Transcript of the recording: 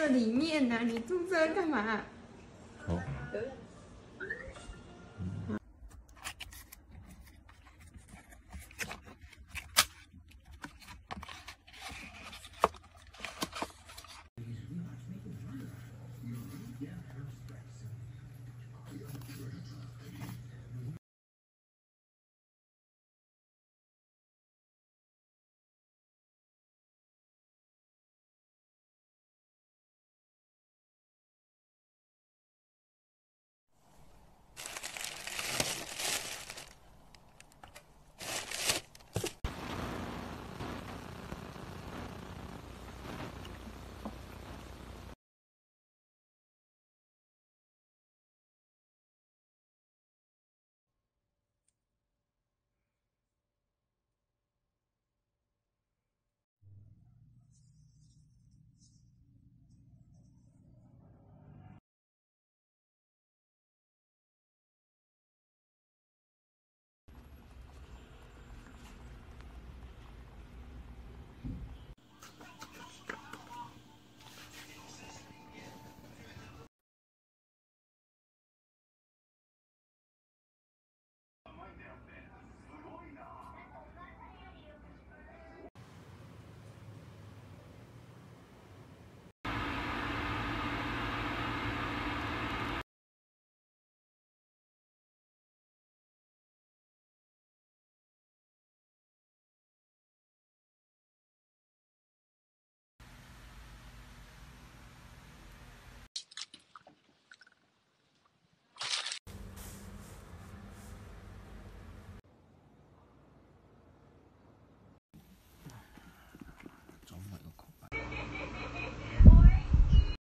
这里面呢？你住这干嘛？